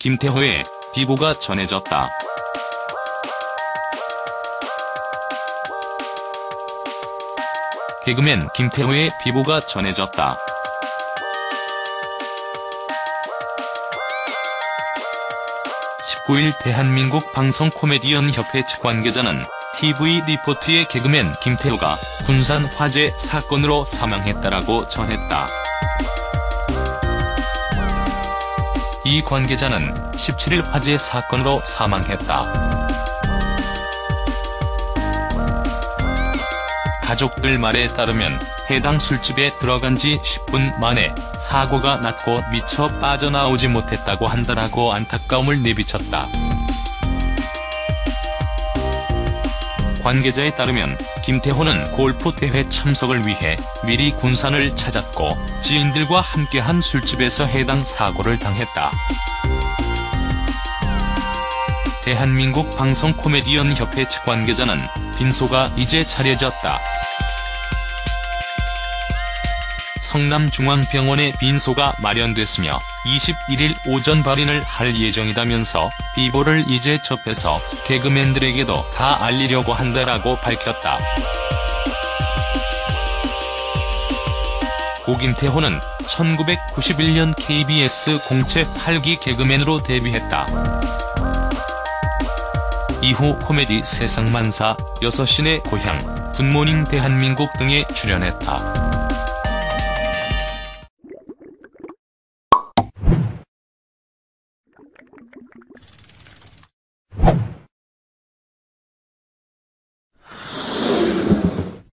김태호의 비보가 전해졌다. 개그맨 김태호의 비보가 전해졌다. 19일 대한민국 방송 코미디언 협회 측 관계자는 TV 리포트의 개그맨 김태호가 군산 화재 사건으로 사망했다라고 전했다. 이 관계자는 17일 화재 사건으로 사망했다. 가족들 말에 따르면 해당 술집에 들어간 지 10분 만에 사고가 났고 미처 빠져나오지 못했다고 한다라고 안타까움을 내비쳤다. 관계자에 따르면 김태호는 골프 대회 참석을 위해 미리 군산을 찾았고 지인들과 함께한 술집에서 해당 사고를 당했다. 대한민국 방송 코미디언 협회 측 관계자는 빈소가 이제 차려졌다. 성남중앙병원에 빈소가 마련됐으며 21일 오전 발인을 할 예정이다면서 비보를 이제 접해서 개그맨들에게도 다 알리려고 한다라고 밝혔다. 고 김태호는 1991년 KBS 공채 8기 개그맨으로 데뷔했다. 이후 코미디 세상만사, 6시내 고향, 굿모닝 대한민국 등에 출연했다.